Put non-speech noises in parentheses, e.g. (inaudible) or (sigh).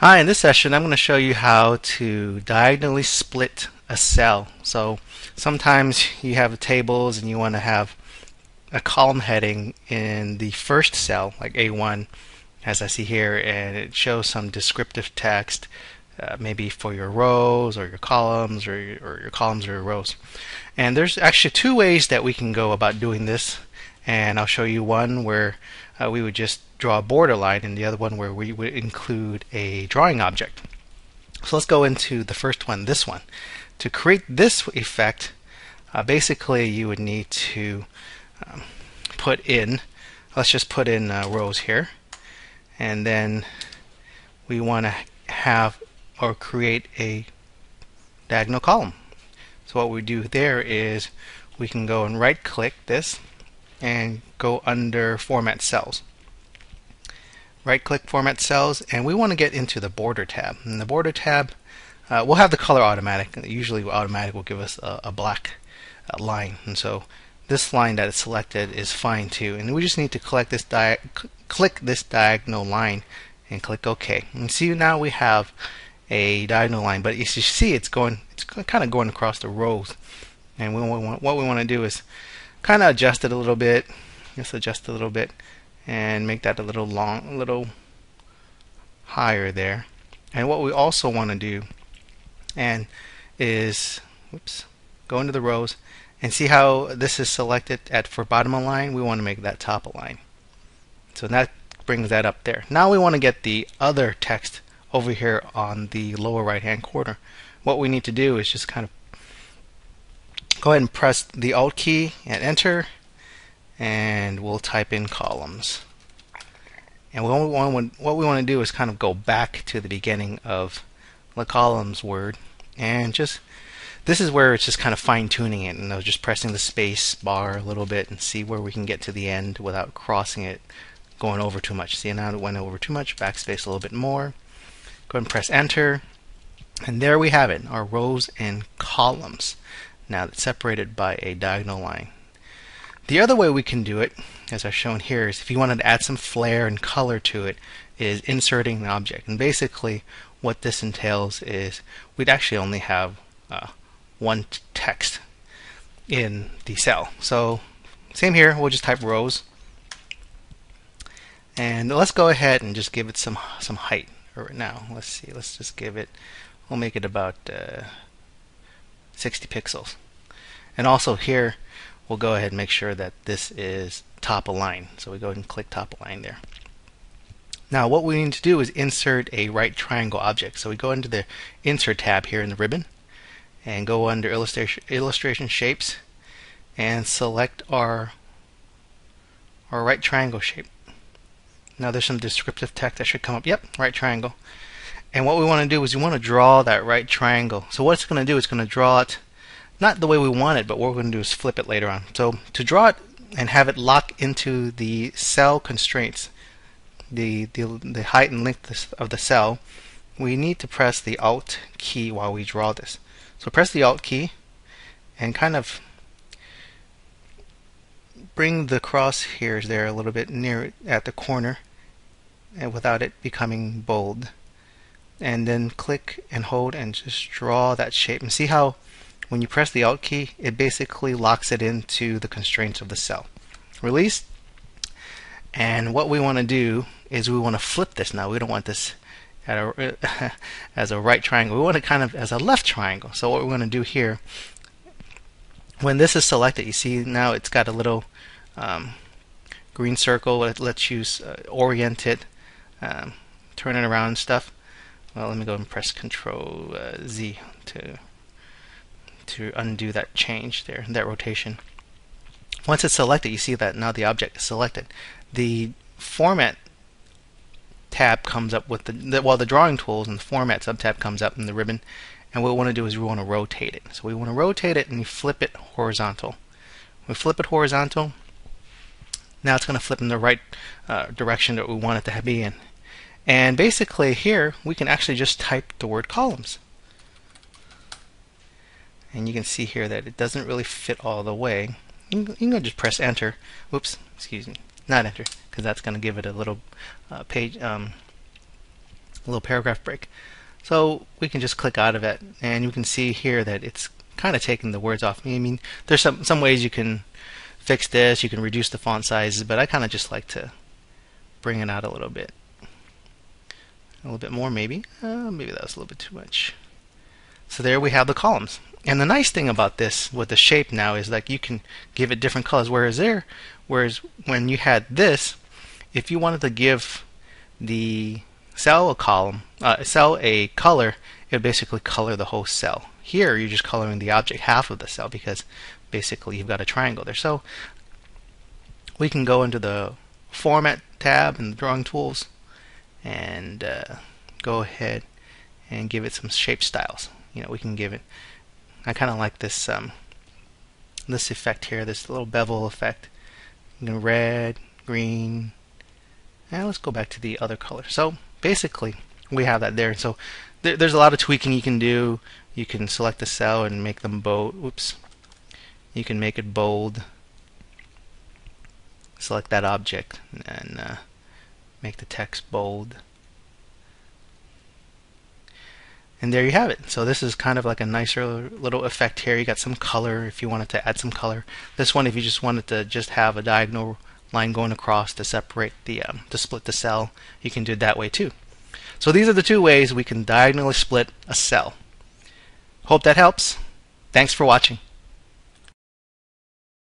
Hi, in this session I'm going to show you how to diagonally split a cell. So sometimes you have tables and you want to have a column heading in the first cell, like A1, as I see here, and it shows some descriptive text, uh, maybe for your rows or your columns or your, or your columns or your rows. And there's actually two ways that we can go about doing this, and I'll show you one where uh, we would just draw a border line and the other one where we would include a drawing object. So let's go into the first one, this one. To create this effect, uh, basically you would need to um, put in, let's just put in uh, rows here, and then we want to have or create a diagonal column. So what we do there is we can go and right click this and go under format cells. Right click format cells and we want to get into the border tab. And the border tab uh, we'll have the color automatic. Usually automatic will give us a, a black uh, line. And so this line that is selected is fine too. And we just need to click this click this diagonal line and click OK. And see now we have a diagonal line. But as you see it's going it's kind of going across the rows and we want, what we want to do is kind of adjust it a little bit just adjust a little bit and make that a little long a little higher there. And what we also want to do and is whoops go into the rows and see how this is selected at for bottom align we want to make that top align so that brings that up there. Now we want to get the other text over here on the lower right hand corner what we need to do is just kind of go ahead and press the alt key and enter and we'll type in columns. And what we want, what we want to do is kind of go back to the beginning of the columns word and just this is where it's just kind of fine tuning it and I was just pressing the space bar a little bit and see where we can get to the end without crossing it going over too much. See now it went over too much backspace a little bit more. Go ahead and press enter and there we have it our rows and columns now it's separated by a diagonal line the other way we can do it, as I've shown here, is if you wanted to add some flair and color to it, is inserting an object. And basically, what this entails is we'd actually only have uh, one text in the cell. So, same here, we'll just type rows. And let's go ahead and just give it some some height right now. Let's see, let's just give it, we'll make it about uh, 60 pixels. And also here, we'll go ahead and make sure that this is top align. So we go ahead and click top align there. Now what we need to do is insert a right triangle object. So we go into the insert tab here in the ribbon and go under illustration illustration shapes and select our our right triangle shape. Now there's some descriptive text that should come up. Yep, right triangle. And what we want to do is we want to draw that right triangle. So what it's going to do is going to draw it not the way we want it, but what we're going to do is flip it later on. So to draw it and have it lock into the cell constraints, the, the, the height and length of the cell, we need to press the Alt key while we draw this. So press the Alt key and kind of bring the crosshairs there a little bit near at the corner and without it becoming bold. And then click and hold and just draw that shape and see how when you press the Alt key, it basically locks it into the constraints of the cell. Release. And what we want to do is we want to flip this now. We don't want this a, (laughs) as a right triangle. We want it kind of as a left triangle. So what we're going to do here, when this is selected, you see now it's got a little um, green circle. It lets you uh, orient it, um, turn it around and stuff. Well, let me go and press Control uh, Z to to undo that change there, that rotation. Once it's selected, you see that now the object is selected. The format tab comes up with the, the well the drawing tools and the format subtab comes up in the ribbon and what we want to do is we want to rotate it. So we want to rotate it and you flip it horizontal. We flip it horizontal. Now it's going to flip in the right uh, direction that we want it to be in. And basically here we can actually just type the word columns and you can see here that it doesn't really fit all the way. You can, just press enter. Whoops, excuse me, not enter, because that's going to give it a little uh, page um, a little paragraph break. So we can just click out of it, and you can see here that it's kind of taking the words off me. I mean, there's some some ways you can fix this. You can reduce the font sizes, but I kind of just like to bring it out a little bit. A little bit more, maybe. Uh, maybe that was a little bit too much. So there we have the columns. And the nice thing about this with the shape now is like you can give it different colors. Whereas there, whereas when you had this, if you wanted to give the cell a column, uh, cell a color, it would basically color the whole cell. Here, you're just coloring the object half of the cell because basically you've got a triangle there. So we can go into the Format tab in the Drawing Tools and uh, go ahead and give it some shape styles. You know, we can give it. I kind of like this um, this effect here, this little bevel effect. Red, green. And let's go back to the other color. So basically, we have that there. So there, there's a lot of tweaking you can do. You can select the cell and make them bold. Oops. You can make it bold. Select that object and uh, make the text bold. And there you have it. So this is kind of like a nicer little effect here. You got some color if you wanted to add some color. This one, if you just wanted to just have a diagonal line going across to separate the um, to split the cell, you can do it that way too. So these are the two ways we can diagonally split a cell. Hope that helps. Thanks for watching.